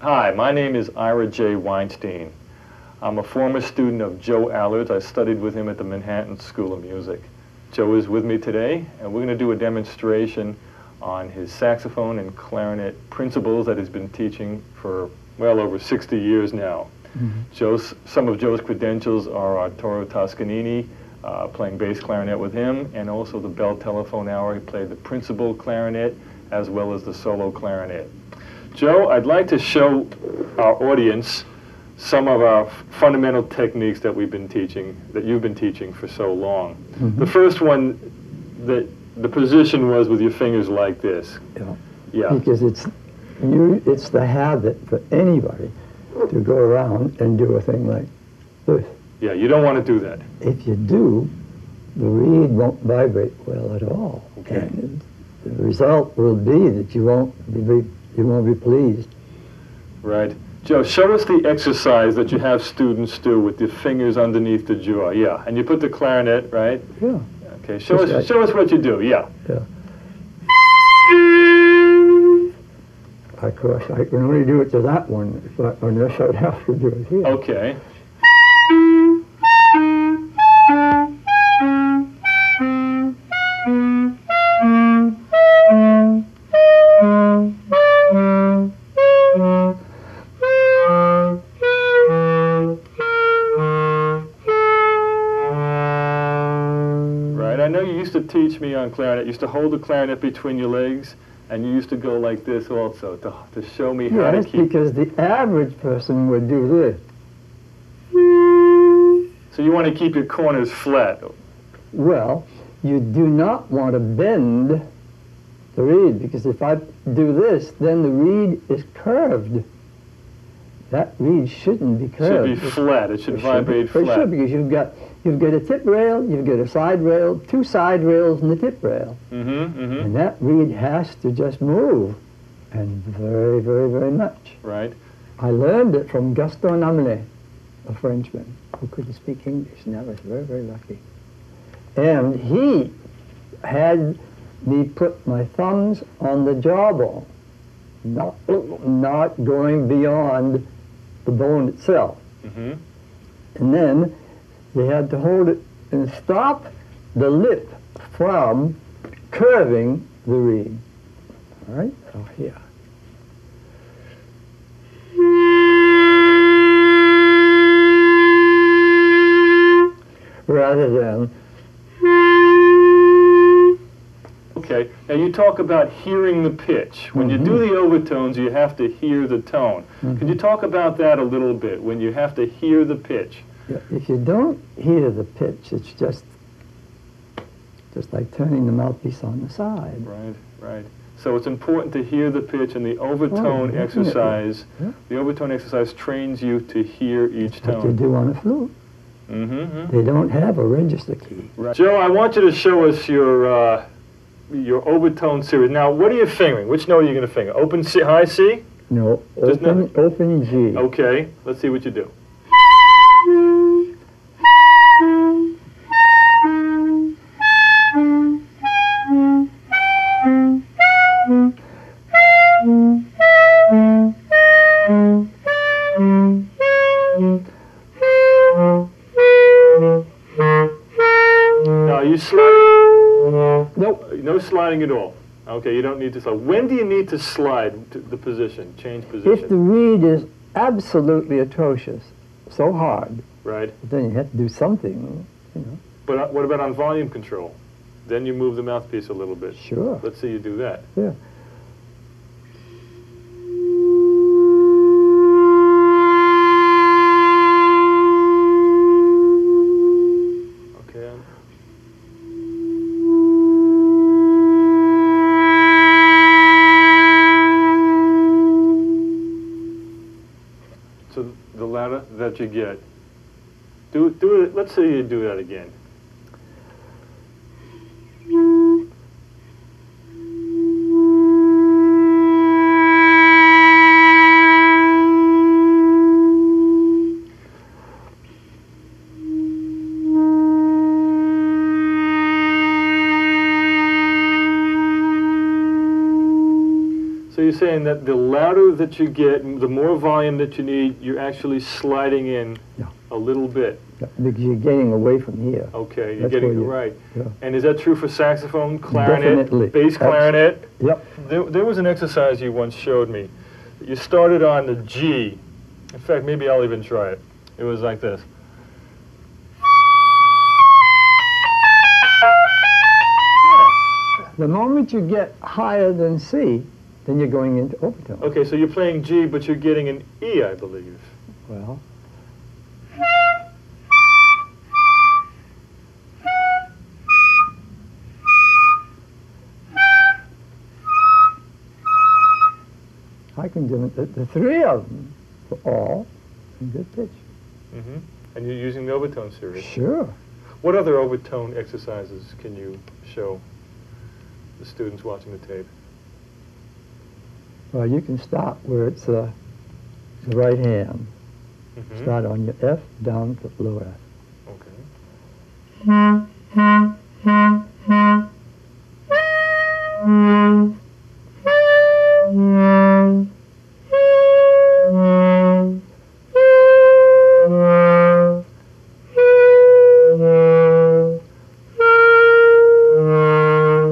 Hi, my name is Ira Jay Weinstein. I'm a former student of Joe Allard. I studied with him at the Manhattan School of Music. Joe is with me today, and we're going to do a demonstration on his saxophone and clarinet principles that he's been teaching for well over 60 years now. Mm-hmm. Joe's, some of Joe's credentials are Arturo Toscanini, uh, playing bass clarinet with him, and also the Bell Telephone Hour. He played the principal clarinet as well as the solo clarinet. Joe, I'd like to show our audience some of our fundamental techniques that we've been teaching, that you've been teaching for so long. Mm-hmm. The first one, that the position was with your fingers like this. Yeah. Yeah. Because it's you, it's the habit for anybody to go around and do a thing like this. Yeah, you don't want to do that. If you do, the reed won't vibrate well at all. Okay. And the result will be that you won't be you won't be pleased. Right. Joe, show us the exercise that you have students do with the fingers underneath the jaw. Yeah, and you put the clarinet, right? Yeah. Okay, show us, show us what you do. Yeah. Yeah. Of course, I can only do it to that one, unless I'd have to do it here. Okay. On clarinet. You used to hold the clarinet between your legs, and you used to go like this also to, to show me how yes, to keep. because the average person would do this. So you want to keep your corners flat. Well, you do not want to bend the reed, because if I do this, then the reed is curved. That reed shouldn't be curved. It should be flat. It should it vibrate should be, flat. It should, because you've got You've got a tip rail, you've got a side rail, two side rails and a tip rail. Mm -hmm, mm -hmm. And that reed has to just move, and very, very, very much. Right. I learned it from Gaston Hamelin, a Frenchman who couldn't speak English, and I was very, very lucky. And he had me put my thumbs on the jawbone, not, not going beyond the bone itself. Mm -hmm. And then they had to hold it and stop the lip from curving the reed. All right? So here. Rather than. Okay, now you talk about hearing the pitch. When mm -hmm. you do mm-hmm. the overtones, you have to hear the tone. Mm -hmm. Could you talk about that a little bit, when you have to hear the pitch? If you don't hear the pitch, it's just just like turning the mouthpiece on the side. Right, right. So it's important to hear the pitch and the overtone oh, exercise. Yeah. The overtone exercise trains you to hear each tone. What you do on a flute. Mm -hmm, They don't have a register key. Right. Joe, I want you to show us your uh, your overtone series. Now, what are you fingering? Which note are you going to finger? Open C, high C? No, open, open G. Okay, let's see what you do. Sliding at all. Okay, you don't need to slide. When do you need to slide to the position, change position? If the reed is absolutely atrocious, so hard, right? Then you have to do something, you know. But uh, what about on volume control? Then you move the mouthpiece a little bit. Sure. Let's see you do that. Yeah. You get. Do, do it, let's say you do that again. That you get, the more volume that you need, you're actually sliding in Yeah. a little bit. Because you're getting away from here. Okay, you're That's getting you- right. yeah. And is that true for saxophone, clarinet, Definitely. bass clarinet? Yep. There, there was an exercise you once showed me. You started on the G. In fact, maybe I'll even try it. It was like this. The moment you get higher than C, then you're going into overtone. Okay, so you're playing G, but you're getting an E, I believe. Well, I can do it, the, the three of them for all in good pitch. Mm -hmm. And you're using the overtone series. Sure. What other overtone exercises can you show the students watching the tape? Well, you can stop where it's uh, the right hand. Mhm. Start on your F down to low F. Okay.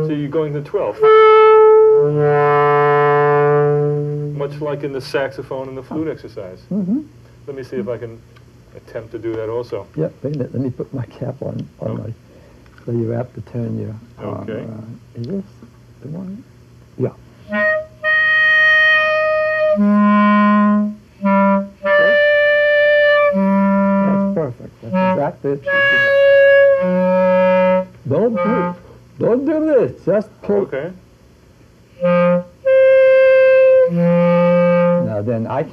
So you're going to 12th. Much like in the saxophone and the flute exercise. Mm-hmm. Let me see if I can attempt to do that also. Yep, wait a minute, let me put my cap on, on Oh. my, so you have to turn your arm Okay. around. Is this the one? Yeah. That's perfect, that's exactly it. Don't do, don't do this, just pull. Okay.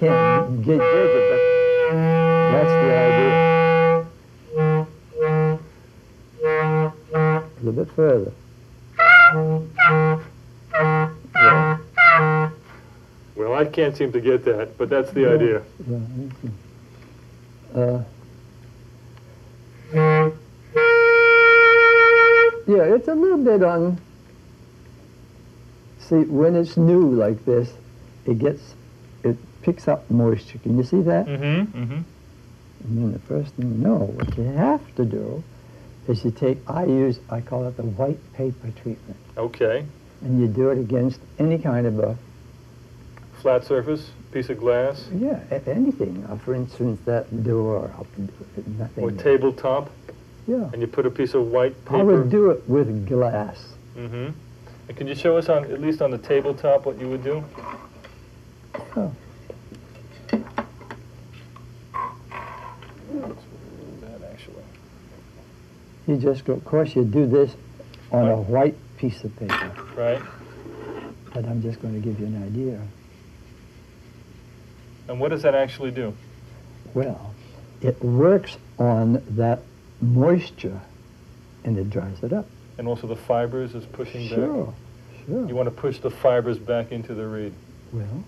Can't get further, but that's the idea. A little bit further. Yeah, Well, I can't seem to get that, but that's the idea. yeah, easy. Uh, yeah, it's a little bit on. See, when it's new like this, it gets, picks up moisture. Can you see that? Mm-hmm. Mm-hmm. And then the first thing you know, what you have to do is you take, I use, I call it the white paper treatment. Okay. And you do it against any kind of a, Flat surface, piece of glass, yeah, anything. Uh, for instance, that door, I'll do it, nothing. or there. tabletop, Yeah. and you put a piece of white paper. I would do it with glass. Mm-hmm. And can you show us on, at least on the tabletop, what you would do? Oh. That actually. You just go, of course, you do this on a white piece of paper, Right. but I'm just going to give you an idea. And what does that actually do? Well, it works on that moisture and it dries it up. And also the fibers is pushing back. Sure, sure. You want to push the fibers back into the reed. Well,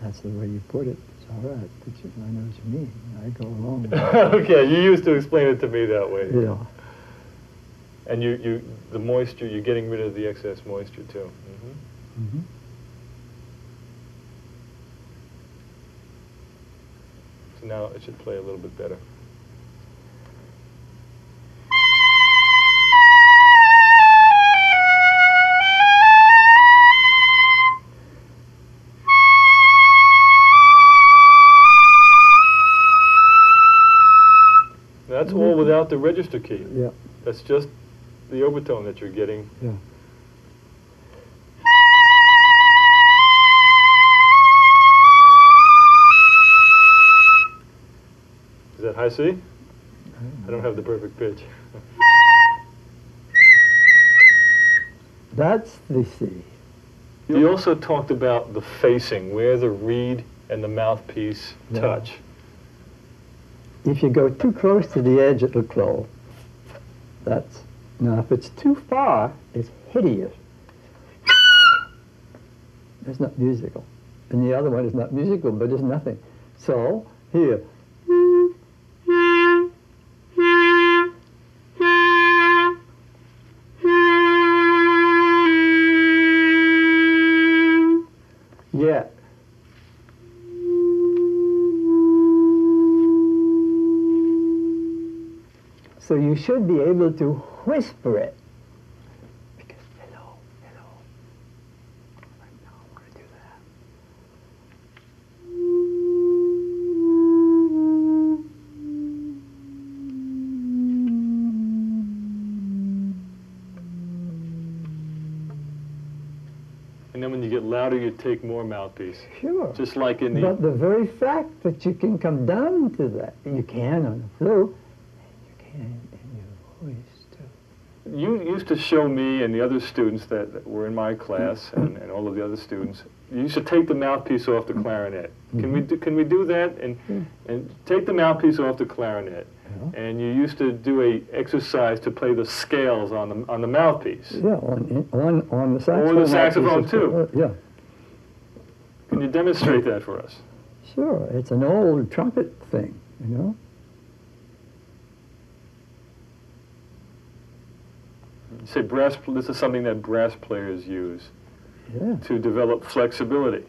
that's the way you put it. It's all right. But you, I know what you mean. I go along with it. okay, you used to explain it to me that way. Yeah. And you, you, the moisture, you're getting rid of the excess moisture too. Mm -hmm. Mm -hmm. So now it should play a little bit better. Without the register key. Yeah. That's just the overtone that you're getting. Yeah. Is that high C? I don't have the perfect pitch. That's the C. You also talked about the facing, where the reed and the mouthpiece Yeah. touch. If you go too close to the edge, it'll close. That's now. If it's too far, it's hideous. It's not musical, and the other one is not musical, but it's nothing. So here. Should be able to whisper it. Because hello, hello. Right now I want to do that. And then when you get louder, you take more mouthpiece. Sure. Just like in the But the very fact that you can come down to that, you can on the flute, and you can in your voice too. You used to show me and the other students that that were in my class mm-hmm. and, and all of the other students, you used to take the mouthpiece off the mm-hmm. clarinet. Can mm-hmm. we do, can we do that and mm. and take the mouthpiece off the clarinet? Yeah. And you used to do a exercise to play the scales on the on the mouthpiece. Yeah, on, on, on the saxophone. Or the saxophone, too. uh, yeah, Can you demonstrate that for us? sure. It's an old trumpet thing, you know. Say brass. This is something that brass players use Yeah. to develop flexibility.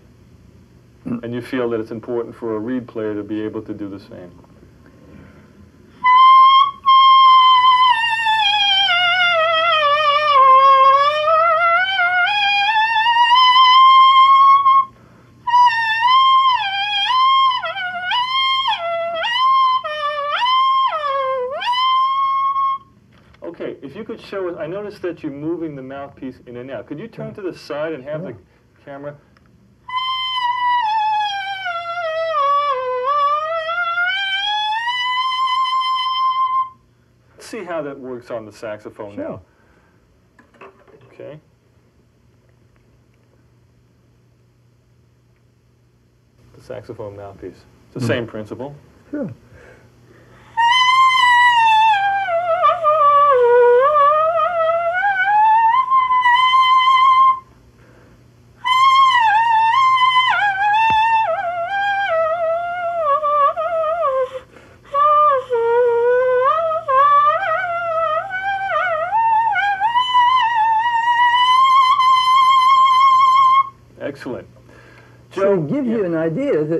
And you feel that it's important for a reed player to be able to do the same. If you show us, I noticed that you're moving the mouthpiece in and out. Could you turn to the side and have the camera? Let's see how that works on the saxophone now. Okay. The saxophone mouthpiece. It's the mm-hmm. same principle. Sure.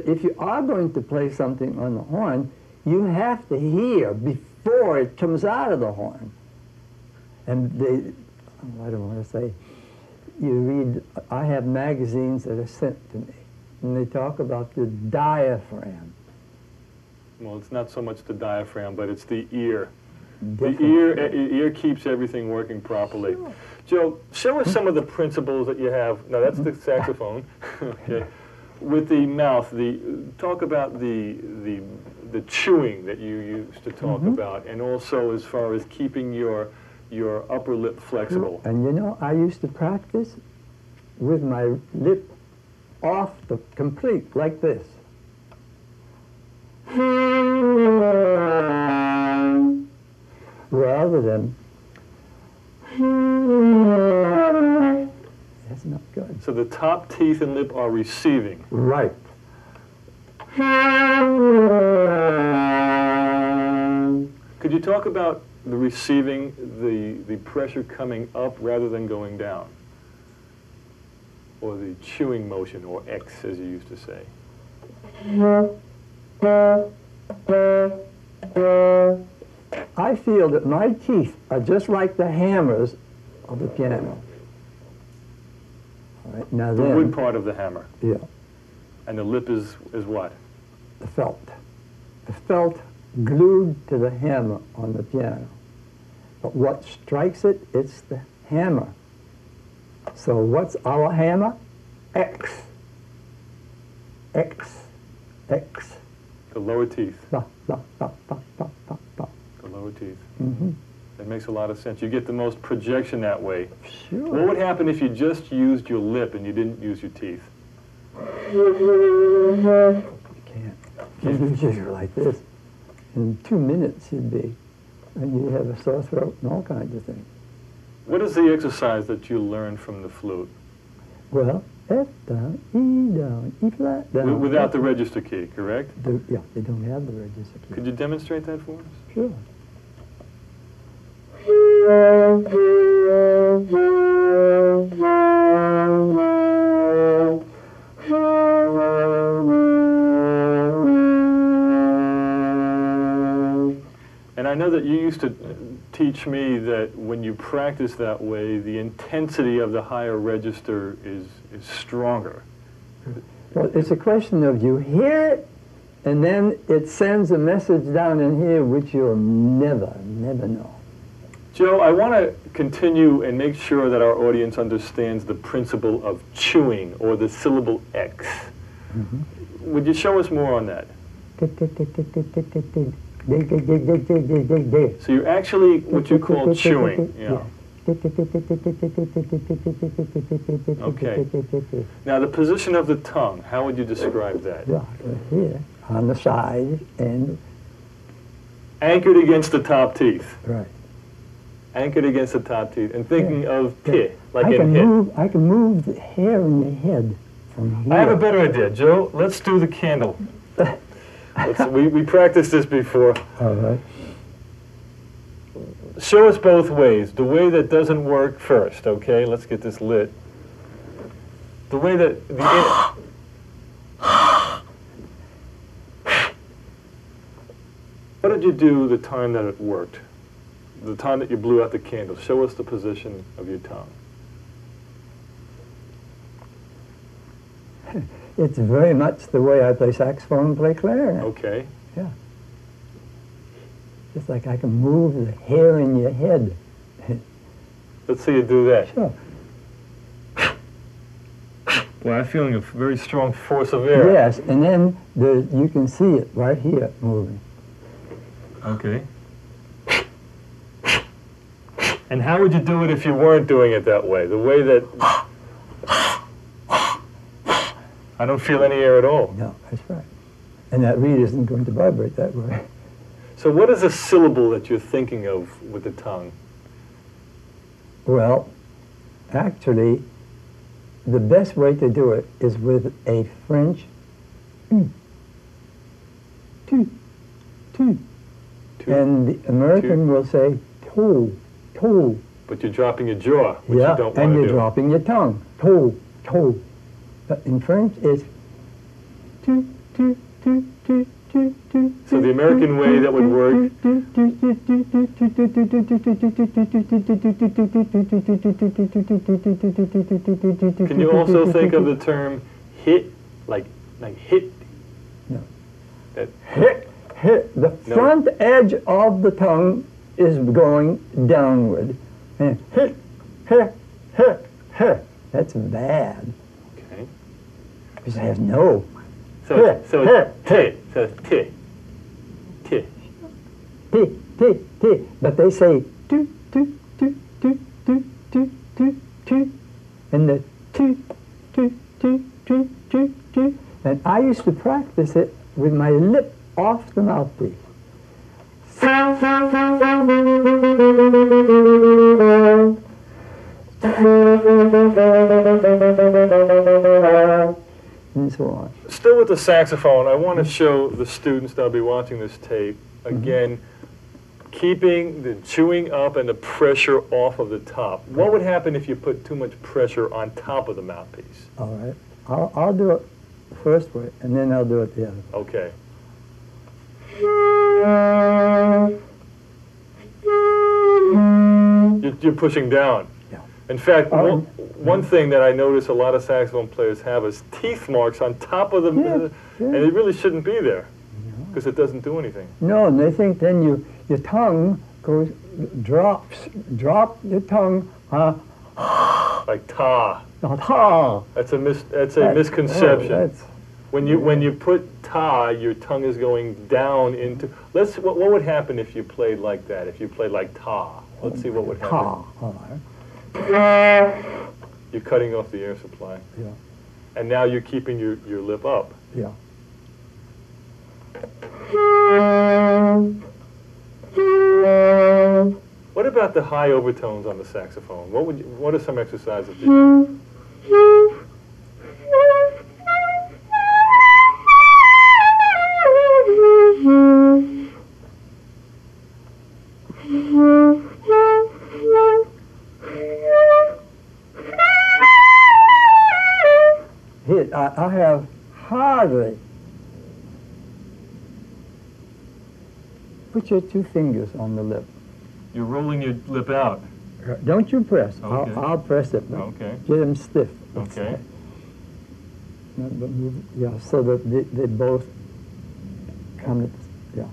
If you are going to play something on the horn, you have to hear before it comes out of the horn. And they, I don't want to say, you read, I have magazines that are sent to me, and they talk about the diaphragm. Well, it's not so much the diaphragm, but it's the ear. The ear, eh, e- ear keeps everything working properly. Sure. Joe, show us some of the principles that you have. Now, that's the saxophone. okay. With the mouth, the talk about the the the chewing that you used to talk mm-hmm. about, and also as far as keeping your your upper lip flexible. And you know, I used to practice with my lip off the complete, like this. Rather than. That's not good. So the top teeth and lip are receiving. Right. Could you talk about the receiving, the, the pressure coming up rather than going down? Or the chewing motion, or X as you used to say? I feel that my teeth are just like the hammers of the piano. Right, now The then, wood part of the hammer. yeah, And the lip is, is what? the felt. The felt glued to the hammer on the piano. But what strikes it, it's the hammer. So what's our hammer? X. X. X. The lower teeth. Ba, ba, ba. The lower teeth. Mm-hmm. That makes a lot of sense. You get the most projection that way. What would happen if you just used your lip and you didn't use your teeth? You can't. You do you're like this. In two minutes you'd be, and you'd have a sore throat and all kinds of things. What is the exercise that you learned from the flute? Well, F down, E down, E flat down. Without the register key, correct? The- yeah, they don't have the register key. Could you demonstrate that for us? Sure. And I know that you used to teach me that when you practice that way, the intensity of the higher register is, is stronger. Well, it's a question of you hear it, and then it sends a message down in here which you'll never, never know. Joe, I want to continue and make sure that our audience understands the principle of chewing or the syllable X. Mm-hmm. Would you show us more on that? So you're actually what you call chewing. Yeah. Okay. Now the position of the tongue, how would you describe that? Here on the side and Anchored against the top teeth. right. Anchored against the top teeth. And thinking of pi, like I in can hit. move. I can move the hair in your head from here. I have a better idea, Joe. Let's do the candle. We, we practiced this before. All right. Show us both ways. The way that doesn't work first, okay? Let's get this lit. The way that the What did you do the time that it worked? The time that you blew out the candle. Show us the position of your tongue. It's very much the way I play saxophone and play clarinet. Okay. Yeah. Just like I can move the hair in your head. Let's see you do that. Sure. Well, I'm feeling a very strong force of air. Yes, and then the, you can see it right here moving. Okay. And how would you do it if you weren't doing it that way? The way that I don't feel any air at all. No, that's right. And that reed isn't going to vibrate that way. So what is a syllable that you're thinking of with the tongue? Well, actually, the best way to do it is with a French mm. tu, tu. Two. And the American will say toe, toe. But you're dropping your jaw, which yeah, you don't and want to you're dropping your tongue. Toe, toe. But in French, it's tu, tu, tu, tu. So the American way that would work- Can you also think of the term hit, like like hit? No. That hit, hit. The No. front edge of the tongue is going downward. And hit, hit, hit, hit. That's bad. okay. Because it has no. So Hit, so hit, t. So it's t. T. T, T, T. But they say tu, tu, tu, tu, tu, tu, tu, tu. And the tu, tu, tu, tu, tu, tu. And I used to practice it with my lip off the mouthpiece. And so on. Still with the saxophone, I want to show the students that'll be watching this tape, mm-hmm. again, keeping the chewing up and the pressure off of the top. What would happen if you put too much pressure on top of the mouthpiece? All right. I'll, I'll do it first way, and then I'll do it the other. Okay. You're, you're pushing down. Yeah. In fact, Um, one, one thing that I notice a lot of saxophone players have is teeth marks on top of the, Yeah, and yeah. it really shouldn't be there because it doesn't do anything. No, and they think then you, your tongue goes, drops, drop your tongue, uh, Like ta. Not ha. That's a mis, that's a That- misconception. oh, that's, when you when you put ta, your tongue is going down into. Let's. What, what would happen if you played like that? If you played like ta? Let's see what would happen. All right. You're cutting off the air supply. Yeah. And now you're keeping your, your lip up. Yeah. What about the high overtones on the saxophone? What would you, what are some exercises? I, I have hardly. Put your two fingers on the lip. You're rolling your lip out. Uh, don't you press. Okay. I'll, I'll press it. Okay. Get them stiff. Okay. say. No, but move- Yeah, so that they, they both come, at- yeah.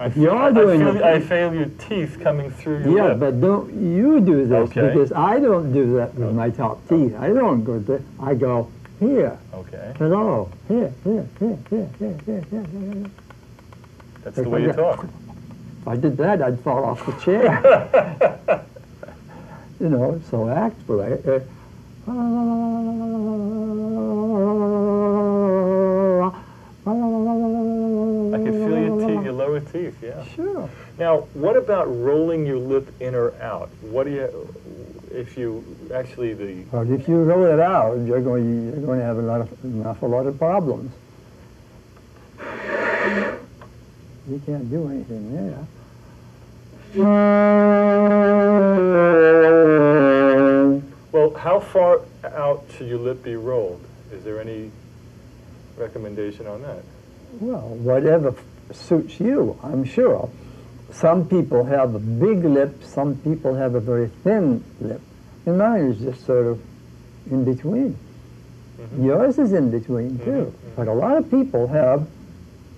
I feel, You're doing I feel, it. I feel your teeth coming through your Yeah, lip. but don't you do this okay. because I don't do that with oh. my top teeth. I don't go there. I go here. Okay. Hello. Here, here, here, here, here, here, here, here. That's the way you talk. If I did that, I'd fall off the chair. you know, so act, for I. Uh, teeth, teeth, yeah. Sure. Now, what about rolling your lip in or out? What do you, if you, actually the, But if you roll it out, you're going, you're going to have a lot of, an awful lot of problems. You can't do anything there. well, how far out should your lip be rolled? Is there any recommendation on that? Well, whatever suits you, I'm sure. Some people have a big lip, some people have a very thin lip. And mine is just sort of in between. Mhm. Yours is in between too. Mhm, But a lot of people have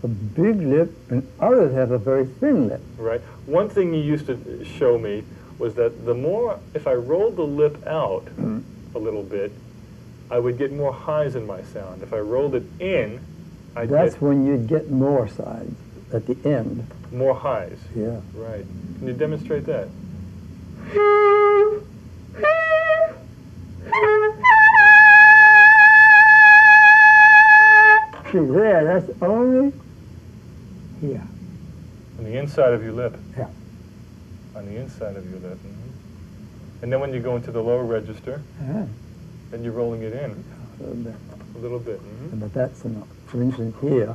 a big lip and others have a very thin lip. Right. One thing you used to show me was that the more, if I rolled the lip out a little bit, I would get more highs in my sound. If I rolled it in, I'd That's get when you'd get more sides at the end. more highs. Yeah. Right. Can you demonstrate that? See there, that's only here. On the inside of your lip. Yeah. On the inside of your lip. mhm. And then when you go into the lower register, Yeah, then you're rolling it in a little bit. a little bit. mhm. But that's enough. For instance, here.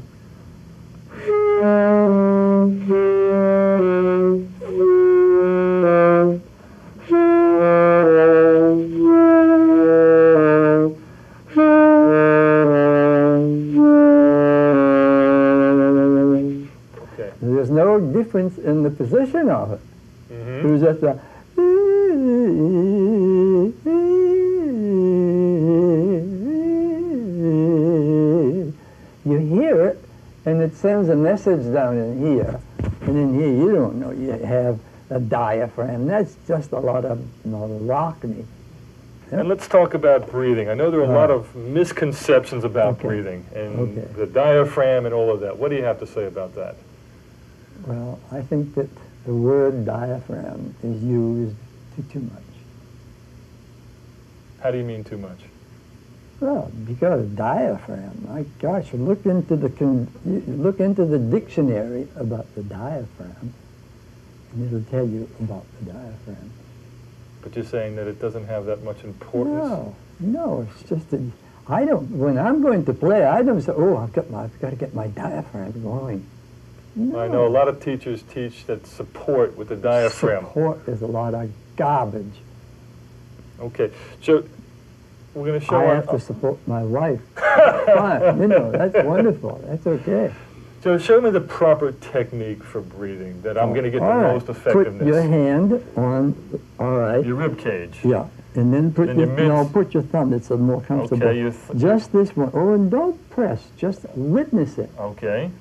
Okay. There's no difference in the position of it. hmm It was just a. sends a message down in here, and in here you don't know you have a diaphragm. That's just a lot of monotony. And let's talk about breathing. I know there are a lot Uh, of misconceptions about okay. breathing and Okay. the diaphragm and all of that. What do you have to say about that? Well, I think that the word diaphragm is used too much. How do you mean too much? Well, because diaphragm, my gosh, look into the con- look into the dictionary about the diaphragm, and it'll tell you about the diaphragm. But you're saying that it doesn't have that much importance? No, no, it's just that I don't. When I'm going to play, I don't say, "Oh, I've got my, I've got to get my diaphragm going." No. I know a lot of teachers teach that support with the diaphragm. Support is a lot of garbage. Okay, so we're going to show I have to uh, support my wife. Fine, you know, that's wonderful. That's okay. so show me the proper technique for breathing that I'm going to get the All right. most Put effectiveness. your hand on. All right. Your rib cage. Yeah, and then put And your, your no, put your thumb. It's a more comfortable. Okay, th- just this one. Oh, and don't press. Just witness it Okay.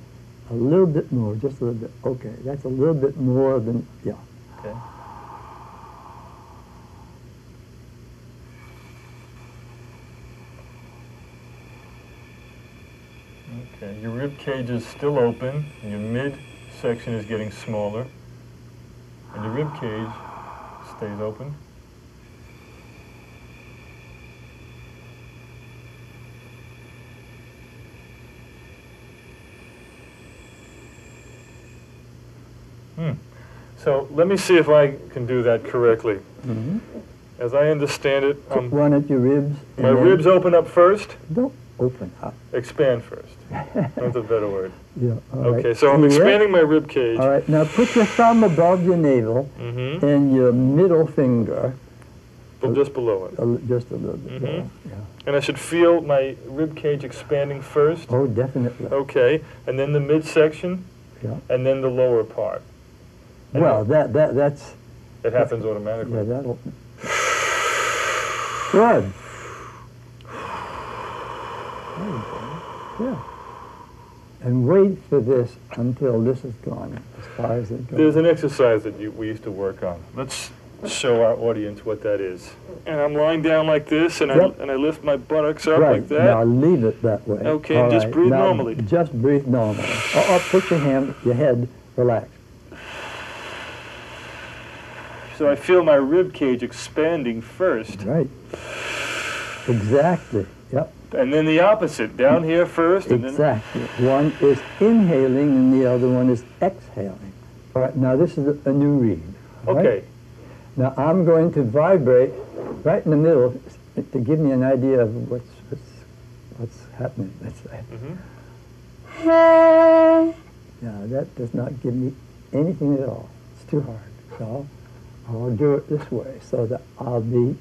a little bit more. Just a little bit. Okay, that's a little bit more than yeah. Okay. Okay, your rib cage is still open, and your midsection is getting smaller, and your rib cage stays open. Hmm. So let me see if I can do that correctly. Mm-hmm. As I understand it, um, one at your ribs. my ribs open up first, open up. expand first. That's a better word. Yeah. all right. Okay, so I'm expanding my rib cage. All right. Now put your thumb above your navel Mm-hmm. and your middle finger But just below it. a just a little bit. Mhm. Yeah. And I should feel my rib cage expanding first. Oh, definitely. Okay, and then the midsection. Yeah. And then the lower part. And Well, that, that, that's, It happens automatically. yeah, that'll. Good. There you go. Yeah. And wait for this until this is gone, as far as it goes. There's an exercise that you, we used to work on. Let's show our audience what that is. And I'm lying down like this, and Yep. I and I lift my buttocks up right. like that. Now leave it that way. Okay, All just right. breathe Now, normally. Just breathe normally. Oh, oh, put your hand, your head, relax. So I feel my rib cage expanding first, Right. Exactly. Yep. And then the opposite, down here first, and then Exactly. One is inhaling and the other one is exhaling. All right, now this is a, a new read. all right? okay. Now I'm going to vibrate right in the middle to give me an idea of what's what's, what's happening. Let's say. Mhm. Now that does not give me anything at all. It's too hard. So I'll do it this way so that I'll be,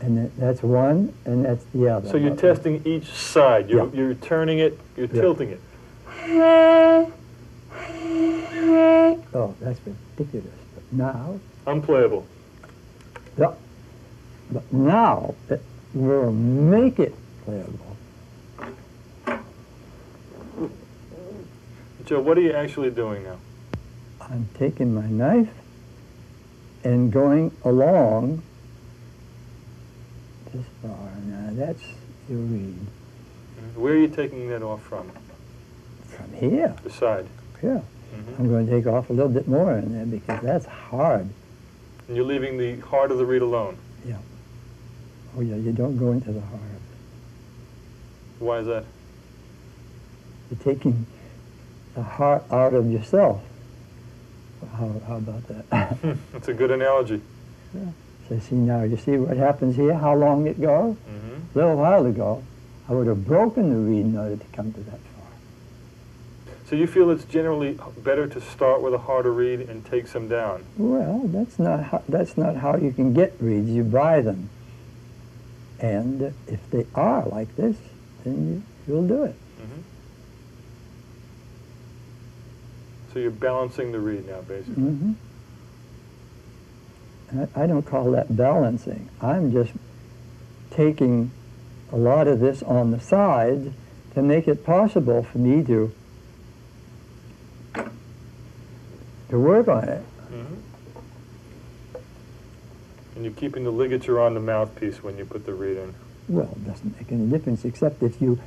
and that, that's one and that's the other. So you're testing each side. You're, Yeah. you're turning it. You're Yeah. tilting it. Oh, that's ridiculous. But now Unplayable. Yeah. But now it will make it playable. Joe, what are you actually doing now? I'm taking my knife and going along this far. Now that's your reed. Where are you taking that off from? From here, The side. here. Mhm. I'm going to take off a little bit more in there because that's hard. And you're leaving the heart of the reed alone. Yeah. Oh yeah, you don't go into the heart. Why is that? You're taking the heart out of yourself. How, how about that? That's a good analogy. So see now, you see what happens here, how long it goes? Mm-hmm. A little while ago, I would have broken the reed in order to come to that far. So you feel it's generally better to start with a harder reed and take some down. Well, that's not how, that's not how you can get reeds. You buy them. And if they are like this, then you, you'll do it. Mm-hmm. So you're balancing the reed now, basically. hmm I, I don't call that balancing. I'm just taking a lot of this on the side to make it possible for me to to work on it. Mm-hmm. And you're keeping the ligature on the mouthpiece when you put the reed in. Well, it doesn't make any difference except if you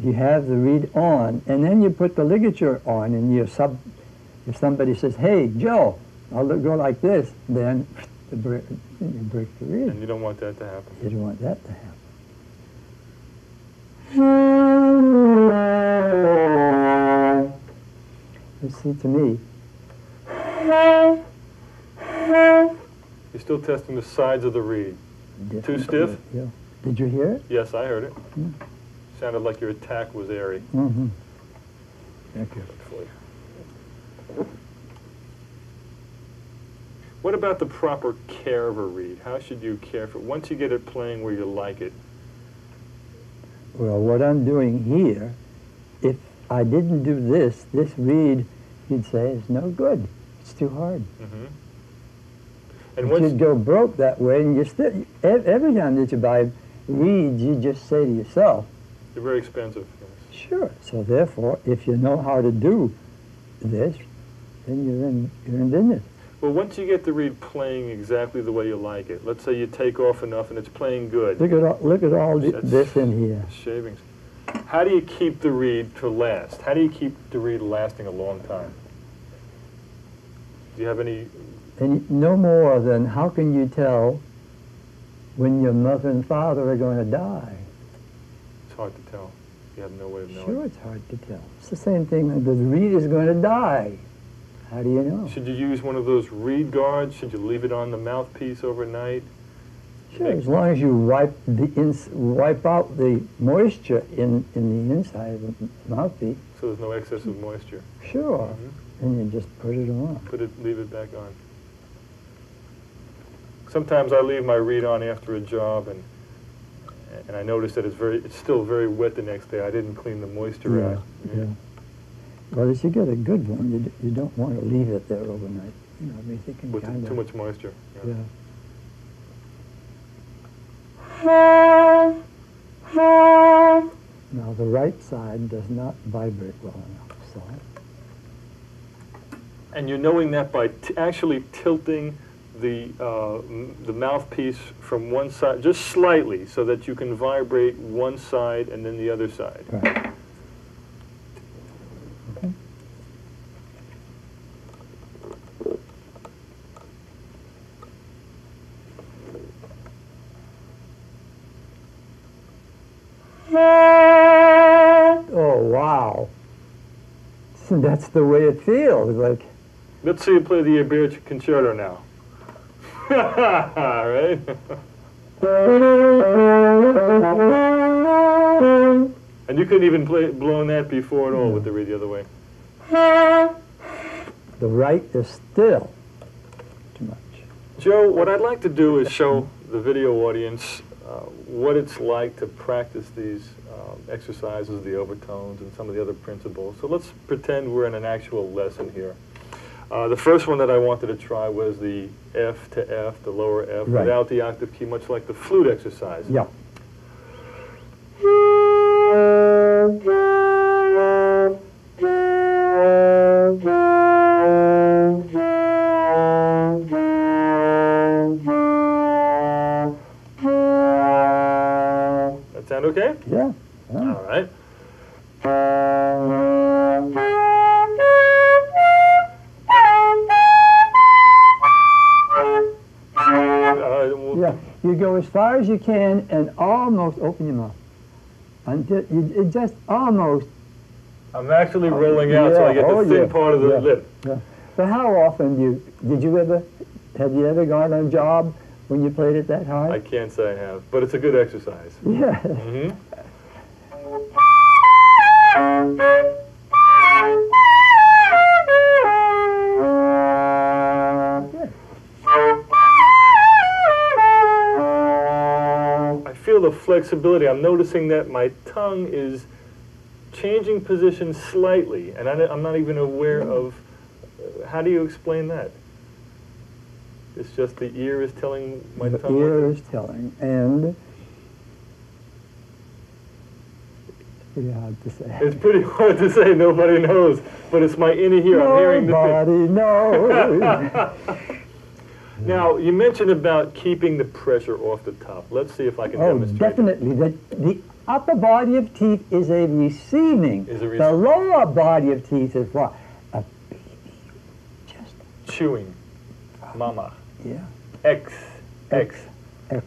you have the reed on and then you put the ligature on and you sub if somebody says, "Hey, Joe, I'll go like this," then the break, you break the reed. And you don't want that to happen. You don't want that to happen. You see, to me, You're still testing the sides of the reed. different- stiff? Yeah. Did you hear it? Yes, I heard it. Hmm. Sounded like your attack was airy. Mm-hmm. Thank you. What about the proper care of a reed? How should you care for it? Once you get it playing where you like it, Well, what I'm doing here, if I didn't do this, this reed, you'd say is no good. It's too hard. mm-hmm. and It once should go broke that way, and you still every time that you buy reeds, you just say to yourself, they're very expensive. yes. Sure. So therefore, if you know how to do this, then you're in you're in business. Well, once you get the reed playing exactly the way you like it, let's say you take off enough and it's playing good, Look at all, look at all That's- this in here. shavings. How do you keep the reed to last? How do you keep the reed lasting a long time? Do you have any? And no more than how can you tell when your mother and father are going to die? It's hard to tell. You have no way of knowing. Sure, it's hard to tell. It's the same thing. The reed is going to die. How do you know? Should you use one of those reed guards? Should you leave it on the mouthpiece overnight? Sure, as long as you wipe the ins- wipe out the moisture in, in the inside of the mouthpiece. So there's no excess of moisture. Sure. Mhm. And you just put it on. Put it, leave it back on. Sometimes I leave my reed on after a job and and I notice that it's very, it's still very wet the next day. I didn't clean the moisture Yeah, out. yeah. Well, if you get a good one, you, d- you don't want to leave it there overnight. You know, I mean, they can With kind too much moisture. Yeah. Now, the right side does not vibrate well enough, so. And you're knowing that by t- actually tilting the, uh, m- the mouthpiece from one side, just slightly, so that you can vibrate one side and then the other side. Right. Mm, that's the way it feels, like, Let's see you play the Ibert Concerto now. right? and you couldn't even play blown that before at all with the reed the other way. the right is still too much. Joe, what I'd like to do is show the video audience uh, what it's like to practice these um, exercises, the overtones, and some of the other principles. So let's pretend we're in an actual lesson here. Uh, the first one that I wanted to try was the F to F, the lower F, Right. without the octave key, much like the flute exercise. Yeah. as far as you can and almost open your mouth. Until you it just almost. I'm actually rolling out so I get the oh, thin yeah, part of the yeah, lip. Yeah. But how often do you did you ever have you ever gone on a job when you played it that high? I can't say I have, but it's a good exercise. yeah. hmm The flexibility. I'm noticing that my tongue is changing position slightly, and I, am not even aware of. uh, How do you explain that? It's just the ear is telling my the tongue. what ear is telling, and it's pretty hard to say. It's pretty hard to say. Nobody knows, but it's my inner ear. I'm hearing the. Nobody knows. Now you mentioned about keeping the pressure off the top. Let's see if I can oh, demonstrate. definitely. The, the upper body of teeth is a receiving. Is a rec- the lower body of teeth is what? A baby. Just Chewing. Mama. yeah. X. X. X.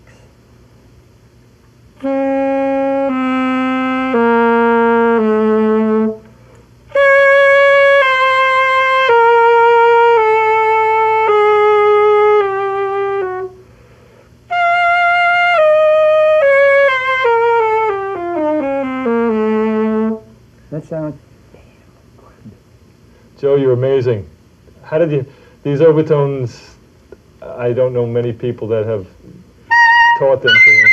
That overtones. I don't know many people that have taught them to me.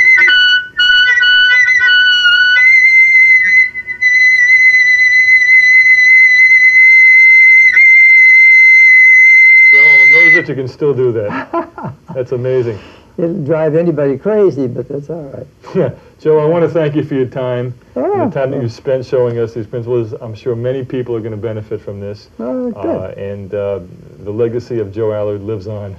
Joe, I'm that you can still do that. That's amazing. it'll drive anybody crazy, but that's all right. Yeah, Joe, I want to thank you for your time, and the time that you spent showing us these principles. I'm sure many people are going to benefit from this, Oh, good. uh, and uh, the legacy of Joe Allard lives on.